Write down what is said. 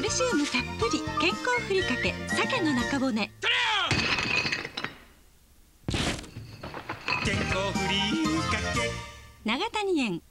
カルシウムたっぷり健康ふりかけ鮭の中骨。健康ふりかけ。長谷園。